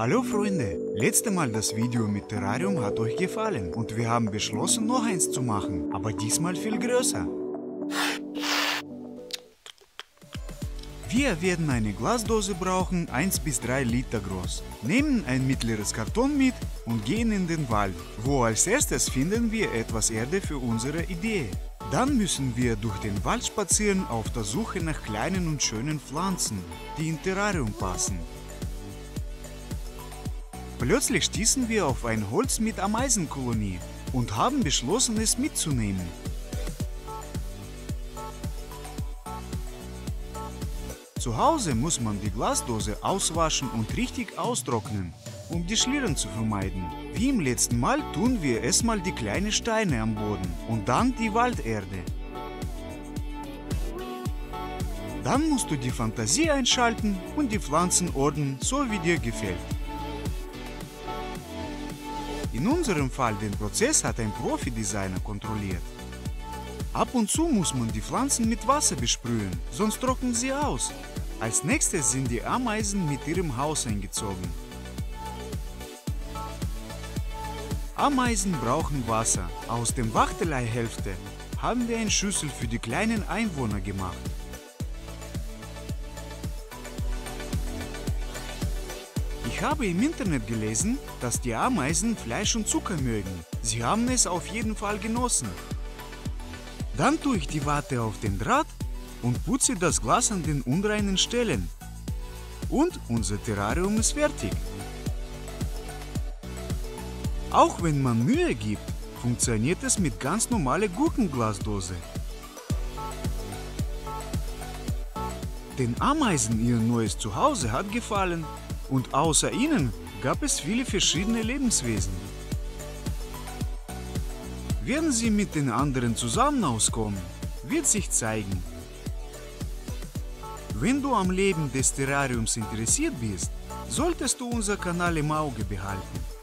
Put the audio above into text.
Hallo Freunde, letzte Mal das Video mit Terrarium hat euch gefallen und wir haben beschlossen noch eins zu machen, aber diesmal viel größer. Wir werden eine Glasdose brauchen, 1 bis 3 Liter groß. Nehmen ein mittleres Karton mit und gehen in den Wald, wo als erstes finden wir etwas Erde für unsere Idee. Dann müssen wir durch den Wald spazieren auf der Suche nach kleinen und schönen Pflanzen, die in Terrarium passen. Plötzlich stießen wir auf ein Holz mit Ameisenkolonie und haben beschlossen, es mitzunehmen. Zu Hause muss man die Glasdose auswaschen und richtig austrocknen, um die Schlirren zu vermeiden. Wie im letzten Mal tun wir erstmal die kleinen Steine am Boden und dann die Walderde. Dann musst du die Fantasie einschalten und die Pflanzen ordnen, so wie dir gefällt. In unserem Fall den Prozess hat ein Profi-Designer kontrolliert. Ab und zu muss man die Pflanzen mit Wasser besprühen, sonst trocknen sie aus. Als nächstes sind die Ameisen mit ihrem Haus eingezogen. Ameisen brauchen Wasser. Aus dem Wachtelei-Hälfte haben wir eine Schüssel für die kleinen Einwohner gemacht. Ich habe im Internet gelesen, dass die Ameisen Fleisch und Zucker mögen. Sie haben es auf jeden Fall genossen. Dann tue ich die Watte auf den Draht und putze das Glas an den unreinen Stellen. Und unser Terrarium ist fertig. Auch wenn man Mühe gibt, funktioniert es mit ganz normaler Gurkenglasdose. Den Ameisen ihr neues Zuhause hat gefallen und außer ihnen gab es viele verschiedene Lebenswesen. Werden sie mit den anderen zusammen auskommen, wird sich zeigen. Wenn du am Leben des Terrariums interessiert bist, solltest du unser Kanal im Auge behalten.